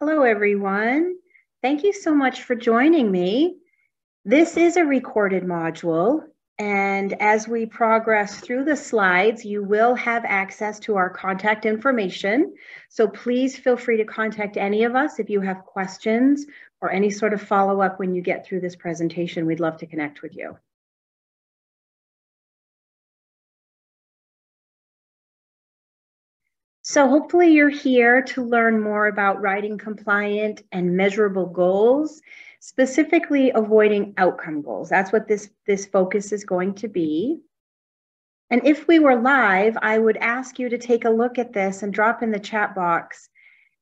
Hello, everyone. Thank you so much for joining me. This is a recorded module, and as we progress through the slides, you will have access to our contact information. So please feel free to contact any of us if you have questions or any sort of follow-up when you get through this presentation. We'd love to connect with you. So hopefully you're here to learn more about writing compliant and measurable goals, specifically avoiding outcome goals. That's what this, this focus is going to be. And if we were live, I would ask you to take a look at this and drop in the chat box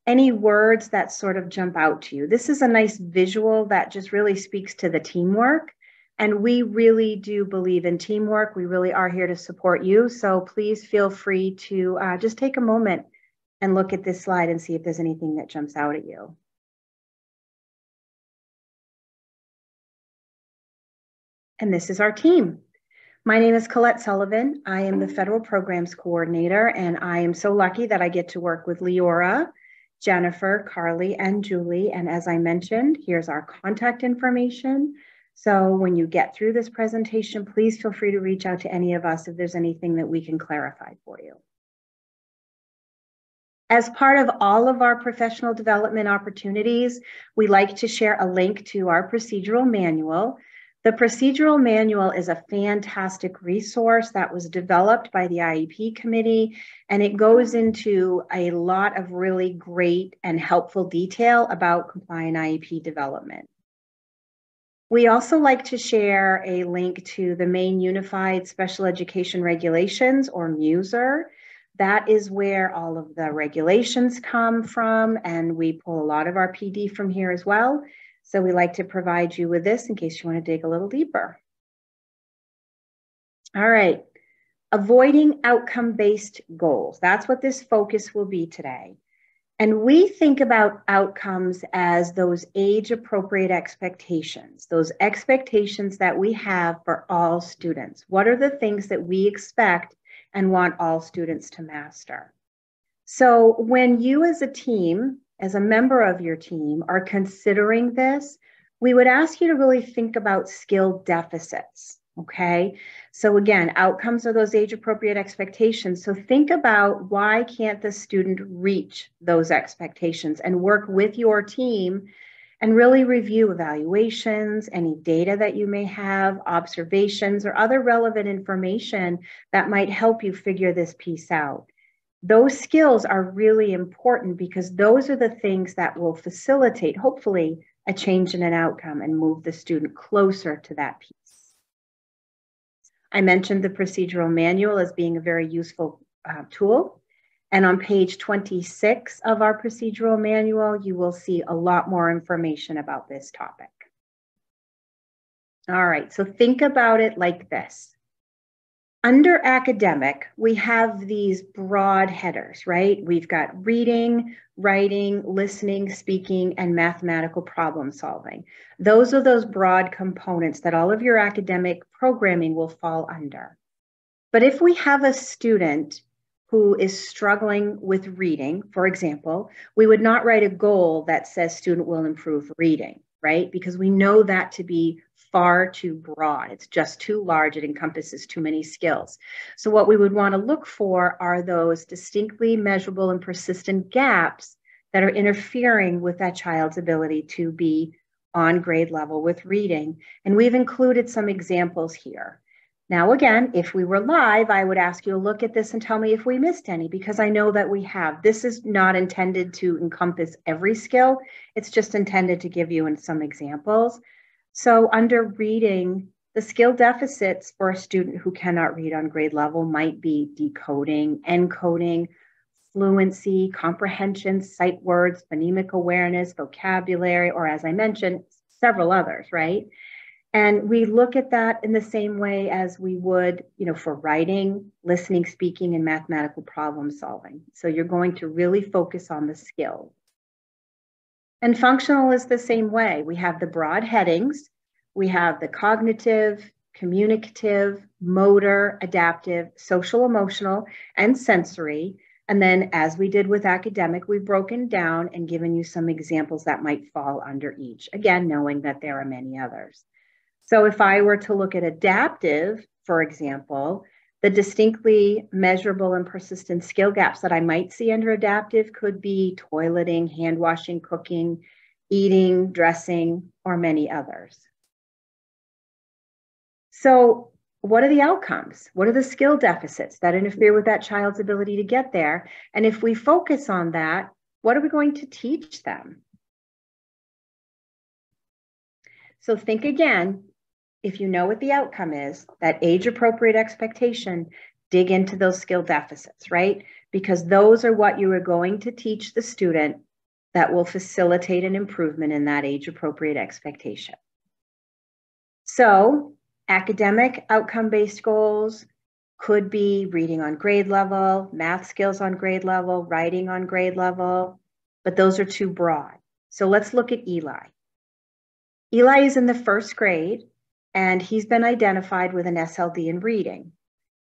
any words that sort of jump out to you. This is a nice visual that just really speaks to the teamwork and we really do believe in teamwork. We really are here to support you. So please feel free to uh, just take a moment and look at this slide and see if there's anything that jumps out at you. And this is our team. My name is Colette Sullivan. I am the Federal Programs Coordinator, and I am so lucky that I get to work with Leora, Jennifer, Carly, and Julie. And as I mentioned, here's our contact information. So when you get through this presentation, please feel free to reach out to any of us if there's anything that we can clarify for you. As part of all of our professional development opportunities, we like to share a link to our procedural manual. The procedural manual is a fantastic resource that was developed by the IEP committee, and it goes into a lot of really great and helpful detail about compliant IEP development. We also like to share a link to the Maine Unified Special Education Regulations or MUSER. That is where all of the regulations come from, and we pull a lot of our PD from here as well. So we like to provide you with this in case you want to dig a little deeper. All right, avoiding outcome-based goals. That's what this focus will be today. And we think about outcomes as those age appropriate expectations, those expectations that we have for all students. What are the things that we expect and want all students to master? So, when you as a team, as a member of your team, are considering this, we would ask you to really think about skill deficits. Okay. So again, outcomes are those age appropriate expectations. So think about why can't the student reach those expectations and work with your team and really review evaluations, any data that you may have, observations, or other relevant information that might help you figure this piece out. Those skills are really important because those are the things that will facilitate, hopefully, a change in an outcome and move the student closer to that piece. I mentioned the procedural manual as being a very useful uh, tool. And on page 26 of our procedural manual, you will see a lot more information about this topic. All right, so think about it like this. Under academic, we have these broad headers, right? We've got reading, writing, listening, speaking, and mathematical problem solving. Those are those broad components that all of your academic programming will fall under. But if we have a student who is struggling with reading, for example, we would not write a goal that says student will improve reading, right? Because we know that to be far too broad. It's just too large. It encompasses too many skills. So, what we would want to look for are those distinctly measurable and persistent gaps that are interfering with that child's ability to be on grade level with reading. And we've included some examples here. Now, again, if we were live, I would ask you to look at this and tell me if we missed any, because I know that we have. This is not intended to encompass every skill. It's just intended to give you some examples. So under reading, the skill deficits for a student who cannot read on grade level might be decoding, encoding, fluency, comprehension, sight words, phonemic awareness, vocabulary, or as I mentioned, several others, right? And we look at that in the same way as we would, you know, for writing, listening, speaking, and mathematical problem solving. So you're going to really focus on the skills. And functional is the same way. We have the broad headings, we have the cognitive, communicative, motor, adaptive, social emotional, and sensory. And then, as we did with academic, we've broken down and given you some examples that might fall under each, again, knowing that there are many others. So, if I were to look at adaptive, for example, the distinctly measurable and persistent skill gaps that I might see under adaptive could be toileting, hand washing, cooking, eating, dressing, or many others. So, what are the outcomes? What are the skill deficits that interfere with that child's ability to get there? And if we focus on that, what are we going to teach them? So think again, if you know what the outcome is, that age appropriate expectation, dig into those skill deficits, right? Because those are what you are going to teach the student that will facilitate an improvement in that age appropriate expectation. So Academic outcome based goals could be reading on grade level, math skills on grade level, writing on grade level, but those are too broad. So let's look at Eli. Eli is in the first grade and he's been identified with an SLD in reading.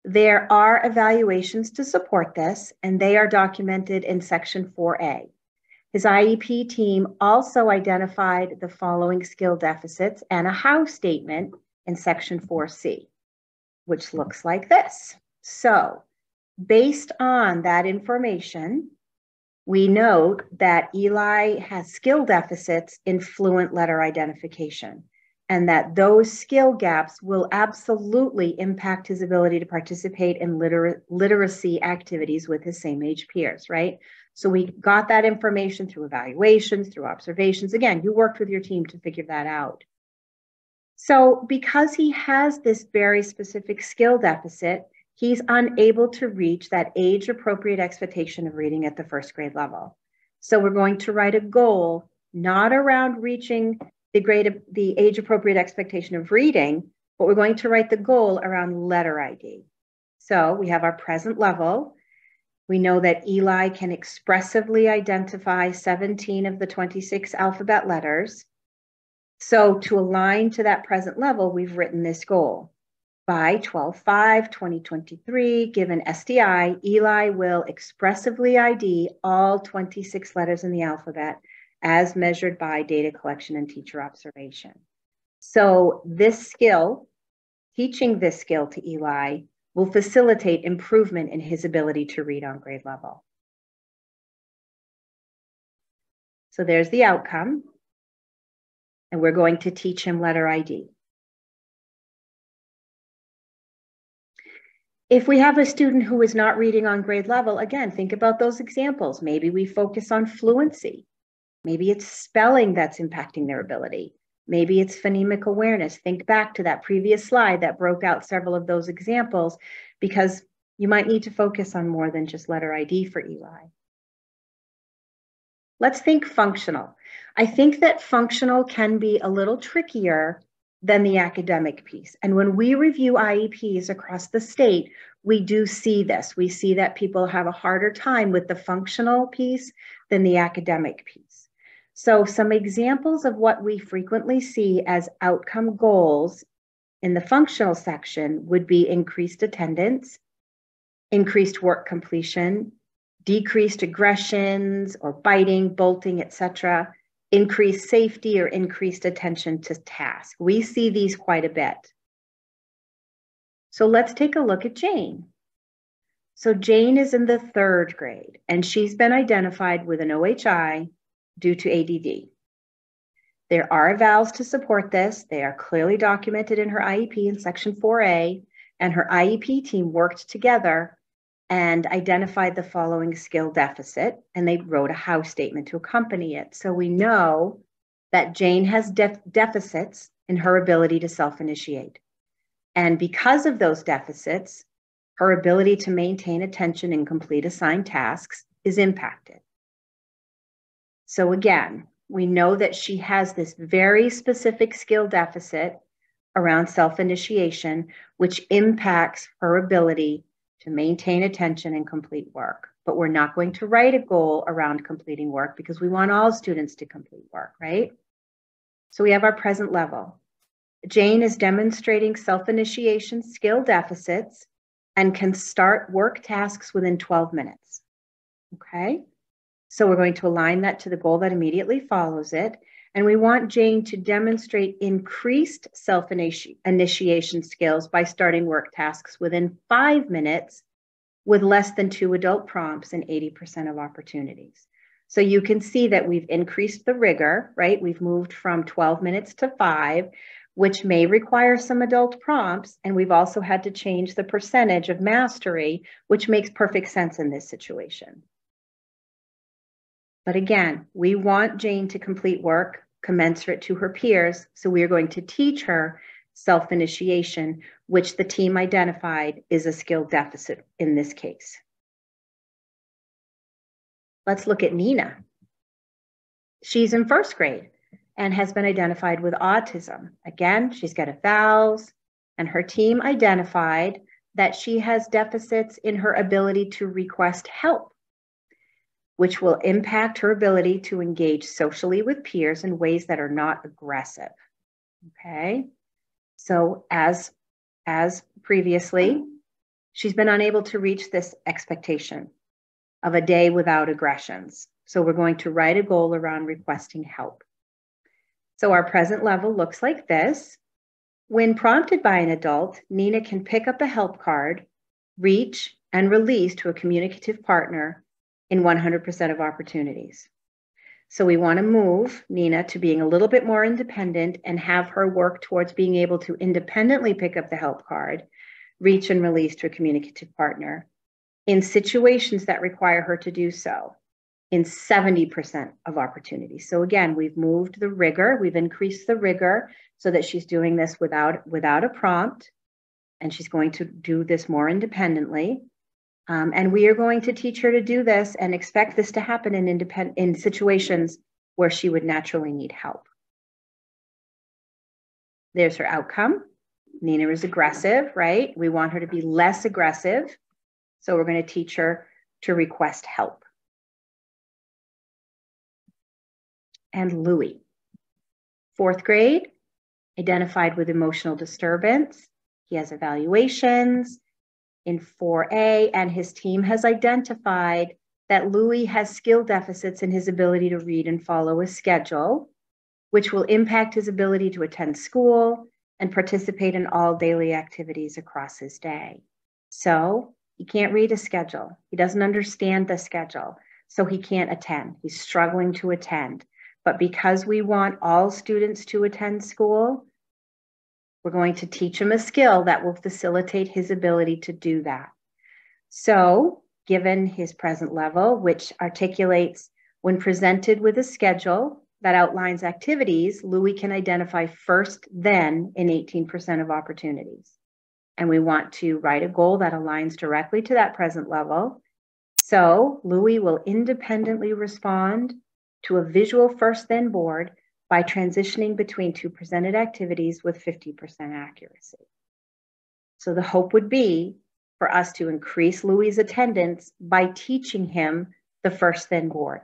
There are evaluations to support this, and they are documented in section 4A. His IEP team also identified the following skill deficits and a how statement in section 4C, which looks like this. So, based on that information, we note that Eli has skill deficits in fluent letter identification, and that those skill gaps will absolutely impact his ability to participate in liter- literacy activities with his same age peers, right? So we got that information through evaluations, through observations. Again, you worked with your team to figure that out. So, because he has this very specific skill deficit, he's unable to reach that age appropriate expectation of reading at the first grade level. So, we're going to write a goal not around reaching the grade the age appropriate expectation of reading, but we're going to write the goal around letter ID. So, we have our present level. We know that Eli can expressively identify 17 of the 26 alphabet letters. So to align to that present level, we've written this goal. By 12-5, 2023, given SDI, Eli will expressively ID all 26 letters in the alphabet as measured by data collection and teacher observation. So this skill, teaching this skill to Eli, will facilitate improvement in his ability to read on grade level. So there's the outcome and we're going to teach him letter ID. If we have a student who is not reading on grade level, again, think about those examples. Maybe we focus on fluency. Maybe it's spelling that's impacting their ability. Maybe it's phonemic awareness. Think back to that previous slide that broke out several of those examples because you might need to focus on more than just letter ID for Eli. Let's think functional. I think that functional can be a little trickier than the academic piece. And when we review IEPs across the state, we do see this. We see that people have a harder time with the functional piece than the academic piece. So, some examples of what we frequently see as outcome goals in the functional section would be increased attendance, increased work completion, decreased aggressions or biting, bolting, etc., increased safety or increased attention to task. We see these quite a bit. So let's take a look at Jane. So Jane is in the third grade and she's been identified with an OHI due to ADD. There are evals to support this. They are clearly documented in her IEP in section 4A, and her IEP team worked together and identified the following skill deficit, and they wrote a how statement to accompany it. So we know that Jane has def- deficits in her ability to self initiate. And because of those deficits, her ability to maintain attention and complete assigned tasks is impacted. So again, we know that she has this very specific skill deficit around self initiation, which impacts her ability to maintain attention and complete work. But we're not going to write a goal around completing work because we want all students to complete work, right? So we have our present level. Jane is demonstrating self initiation skill deficits and can start work tasks within 12 minutes. Okay. So we're going to align that to the goal that immediately follows it. And we want Jane to demonstrate increased self initiation skills by starting work tasks within five minutes with less than two adult prompts and 80% of opportunities. So you can see that we've increased the rigor, right? We've moved from 12 minutes to five, which may require some adult prompts. And we've also had to change the percentage of mastery, which makes perfect sense in this situation. But again, we want Jane to complete work commensurate to her peers. So we are going to teach her self initiation, which the team identified is a skill deficit in this case. Let's look at Nina. She's in first grade and has been identified with autism. Again, she's got evals, and her team identified that she has deficits in her ability to request help which will impact her ability to engage socially with peers in ways that are not aggressive. Okay. So as as previously, she's been unable to reach this expectation of a day without aggressions. So we're going to write a goal around requesting help. So our present level looks like this. When prompted by an adult, Nina can pick up a help card, reach, and release to a communicative partner in 100% of opportunities. So we want to move Nina to being a little bit more independent and have her work towards being able to independently pick up the help card, reach and release to a communicative partner in situations that require her to do so in 70% of opportunities. So again, we've moved the rigor, we've increased the rigor so that she's doing this without without a prompt and she's going to do this more independently. Um, and we are going to teach her to do this and expect this to happen in independent in situations where she would naturally need help. There's her outcome. Nina is aggressive, right? We want her to be less aggressive. So we're going to teach her to request help. And Louis, fourth grade, identified with emotional disturbance. He has evaluations in 4A, and his team has identified that Louis has skill deficits in his ability to read and follow a schedule, which will impact his ability to attend school and participate in all daily activities across his day. So he can't read a schedule. He doesn't understand the schedule. So he can't attend. He's struggling to attend. But because we want all students to attend school, we're going to teach him a skill that will facilitate his ability to do that. So, given his present level, which articulates when presented with a schedule that outlines activities, Louis can identify first, then in 18% of opportunities. And we want to write a goal that aligns directly to that present level. So, Louis will independently respond to a visual first, then board by transitioning between two presented activities with 50% accuracy. So the hope would be for us to increase Louis' attendance by teaching him the first then board.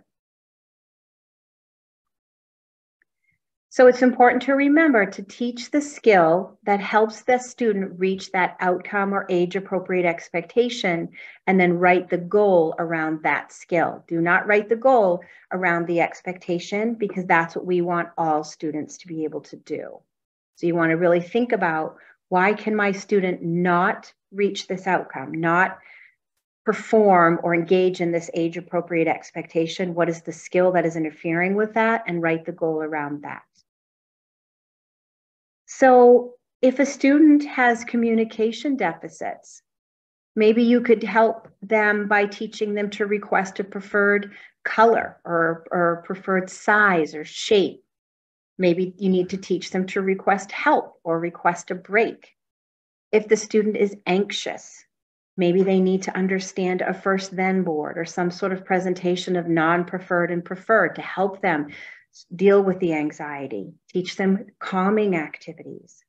So it's important to remember to teach the skill that helps the student reach that outcome or age appropriate expectation and then write the goal around that skill. Do not write the goal around the expectation because that's what we want all students to be able to do. So you want to really think about why can my student not reach this outcome, not perform or engage in this age appropriate expectation? What is the skill that is interfering with that? And write the goal around that. So if a student has communication deficits, maybe you could help them by teaching them to request a preferred color or, or preferred size or shape. Maybe you need to teach them to request help or request a break. If the student is anxious, maybe they need to understand a first then board or some sort of presentation of non preferred and preferred to help them deal with the anxiety, teach them calming activities.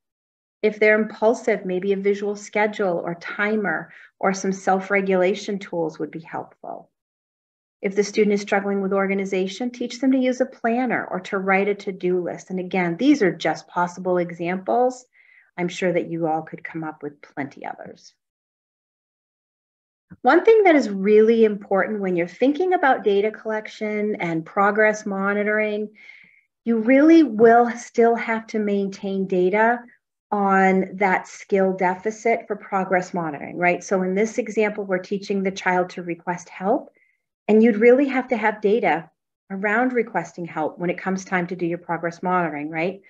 If they're impulsive, maybe a visual schedule or timer or some self regulation tools would be helpful. If the student is struggling with organization, teach them to use a planner or to write a to do list. And again, these are just possible examples. I'm sure that you all could come up with plenty others. One thing that is really important when you're thinking about data collection and progress monitoring, you really will still have to maintain data on that skill deficit for progress monitoring, right? So in this example, we're teaching the child to request help, and you'd really have to have data around requesting help when it comes time to do your progress monitoring, right?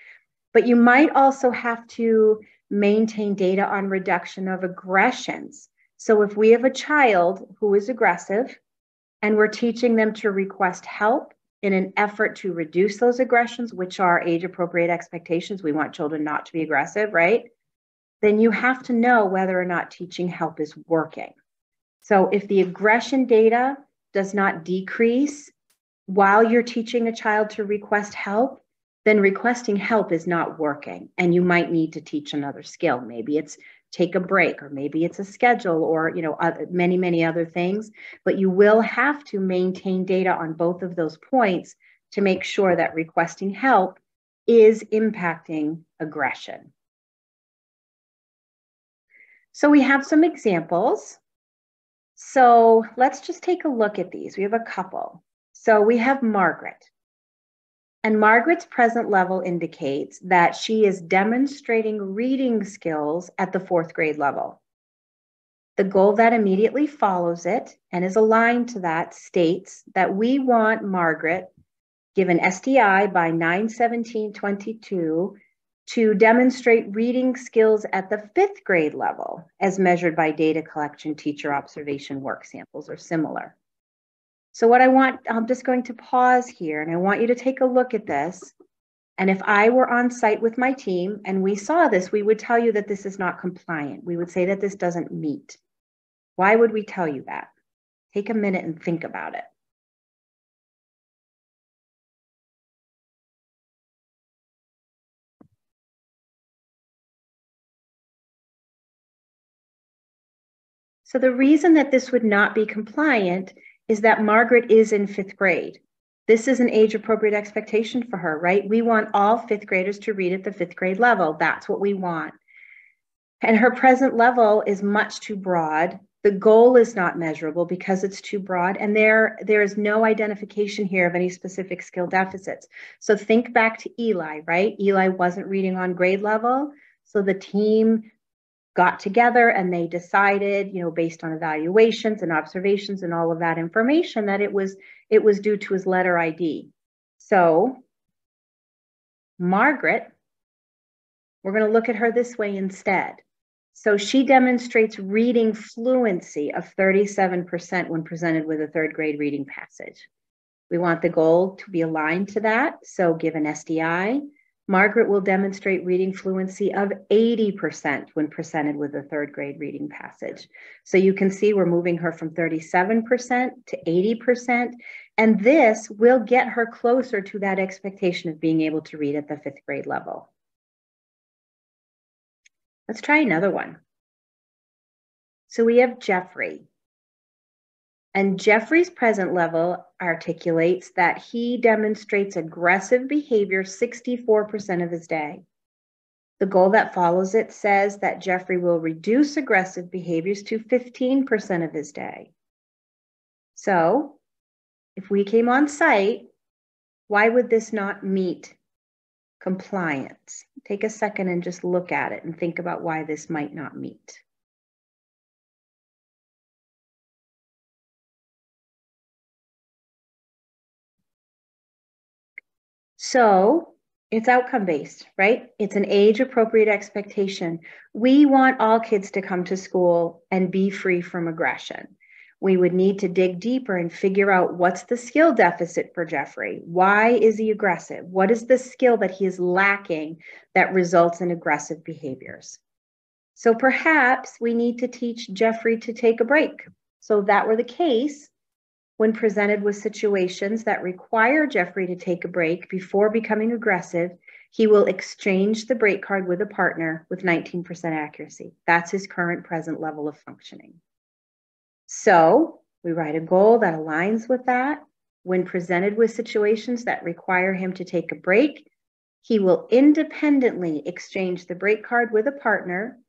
But you might also have to maintain data on reduction of aggressions. So if we have a child who is aggressive and we're teaching them to request help in an effort to reduce those aggressions, which are age appropriate expectations, we want children not to be aggressive, right? Then you have to know whether or not teaching help is working. So if the aggression data does not decrease while you're teaching a child to request help, then requesting help is not working and you might need to teach another skill. Maybe it's take a break or maybe it's a schedule or you know many many other things. But you will have to maintain data on both of those points to make sure that requesting help is impacting aggression. So we have some examples. So let's just take a look at these. We have a couple. So we have margaret and Margaret's present level indicates that she is demonstrating reading skills at the fourth grade level. The goal that immediately follows it and is aligned to that states that we want Margaret, given SDI by 91722, to demonstrate reading skills at the fifth grade level as measured by data collection, teacher observation, work samples, or similar. So what I want, I'm just going to pause here and I want you to take a look at this. And if I were on site with my team and we saw this, we would tell you that this is not compliant. We would say that this doesn't meet. Why would we tell you that? Take a minute and think about it. So the reason that this would not be compliant is that Margaret is in fifth grade. This is an age appropriate expectation for her, right? We want all fifth graders to read at the fifth grade level. That's what we want. And her present level is much too broad. The goal is not measurable because it's too broad, and there, there is no identification here of any specific skill deficits. So think back to Eli, right? Eli wasn't reading on grade level. So the team got together and they decided you know based on evaluations and observations and all of that information that it was it was due to his letter id so margaret we're going to look at her this way instead. So she demonstrates reading fluency of 37% when presented with a third grade reading passage. We want the goal to be aligned to that so given sdi Margaret will demonstrate reading fluency of 80% when presented with a third grade reading passage. So you can see we're moving her from 37% to 80%. And this will get her closer to that expectation of being able to read at the fifth grade level. Let's try another one. So we have Jeffrey. And Jeffrey's present level articulates that he demonstrates aggressive behavior 64% of his day. The goal that follows it says that Jeffrey will reduce aggressive behaviors to 15% of his day. So, if we came on site, why would this not meet compliance? Take a second and just look at it and think about why this might not meet. So it's outcome based, right? It's an age appropriate expectation. We want all kids to come to school and be free from aggression. We would need to dig deeper and figure out what's the skill deficit for Jeffrey? Why is he aggressive? What is the skill that he is lacking that results in aggressive behaviors? So perhaps we need to teach Jeffrey to take a break. So if that were the case, when presented with situations that require Jeffrey to take a break before becoming aggressive, he will exchange the break card with a partner with 19% accuracy. That's his current present level of functioning. So we write a goal that aligns with that. When presented with situations that require him to take a break, he will independently exchange the break card with a partner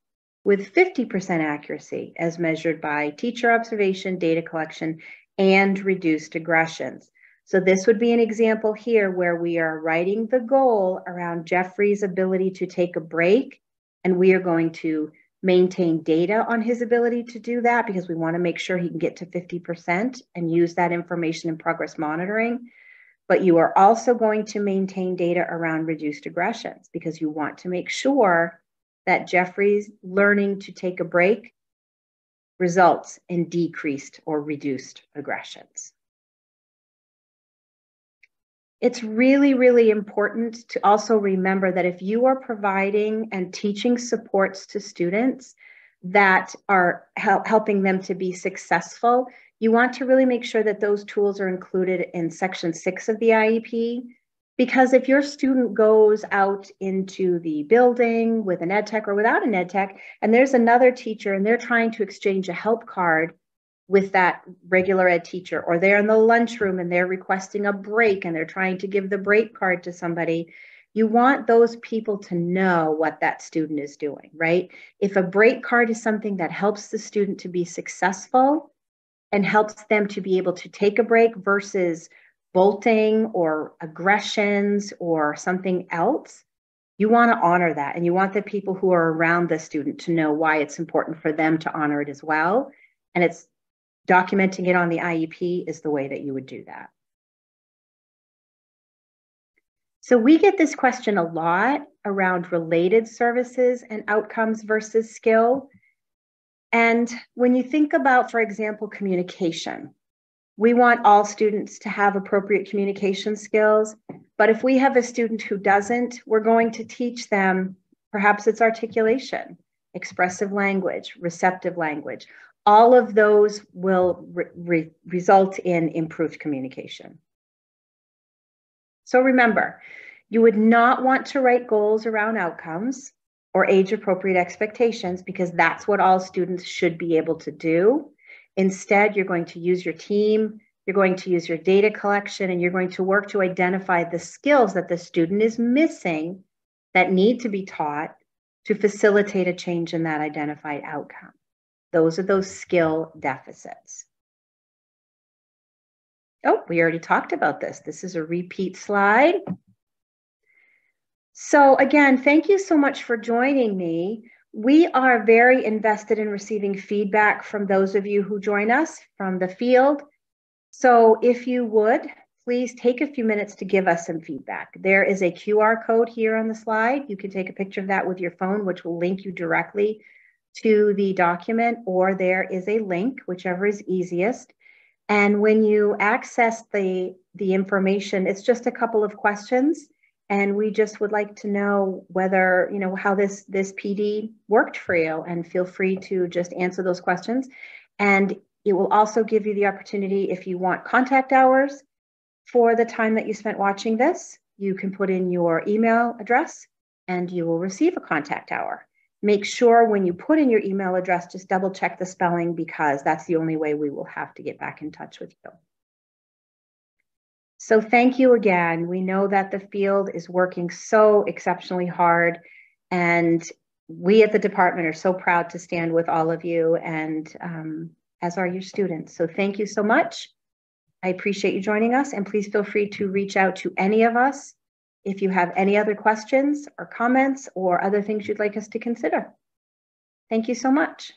with 50% accuracy as measured by teacher observation, data collection, and reduced aggressions. So this would be an example here where we are writing the goal around Jeffrey's ability to take a break, and we are going to maintain data on his ability to do that because we want to make sure he can get to 50% and use that information in progress monitoring. But you are also going to maintain data around reduced aggressions because you want to make sure that Jeffrey's learning to take a break results in decreased or reduced aggressions. It's really, really important to also remember that if you are providing and teaching supports to students that are help, helping them to be successful, you want to really make sure that those tools are included in section six of the IEP. Because if your student goes out into the building with an ed tech or without an ed tech, and there's another teacher and they're trying to exchange a help card with that regular ed teacher, or they're in the lunchroom and they're requesting a break and they're trying to give the break card to somebody, you want those people to know what that student is doing, right? If a break card is something that helps the student to be successful and helps them to be able to take a break versus bolting or aggressions or something else, you want to honor that. And you want the people who are around the student to know why it's important for them to honor it as well. And it's Documenting it on the IEP is the way that you would do that. So we get this question a lot around related services and outcomes versus skill. And when you think about, for example, communication, we want all students to have appropriate communication skills. But if we have a student who doesn't, we're going to teach them, perhaps it's articulation, expressive language, receptive language, all of those will re re result in improved communication. So remember, you would not want to write goals around outcomes or age appropriate expectations because that's what all students should be able to do. Instead, you're going to use your team, you're going to use your data collection, and you're going to work to identify the skills that the student is missing that need to be taught to facilitate a change in that identified outcome. Those are those skill deficits. Oh, we already talked about this. This is a repeat slide. So again, thank you so much for joining me. We are very invested in receiving feedback from those of you who join us from the field. So if you would, please take a few minutes to give us some feedback. There is a QR code here on the slide. You can take a picture of that with your phone, which will link you directly to the document or there is a link, whichever is easiest. And when you access the, the information, it's just a couple of questions. And we just would like to know whether, you know, how this, this PD worked for you and feel free to just answer those questions. And it will also give you the opportunity if you want contact hours for the time that you spent watching this, you can put in your email address and you will receive a contact hour make sure when you put in your email address, just double check the spelling because that's the only way we will have to get back in touch with you. So thank you again. We know that the field is working so exceptionally hard and we at the department are so proud to stand with all of you and um, as are your students. So thank you so much. I appreciate you joining us and please feel free to reach out to any of us if you have any other questions or comments or other things you'd like us to consider. Thank you so much.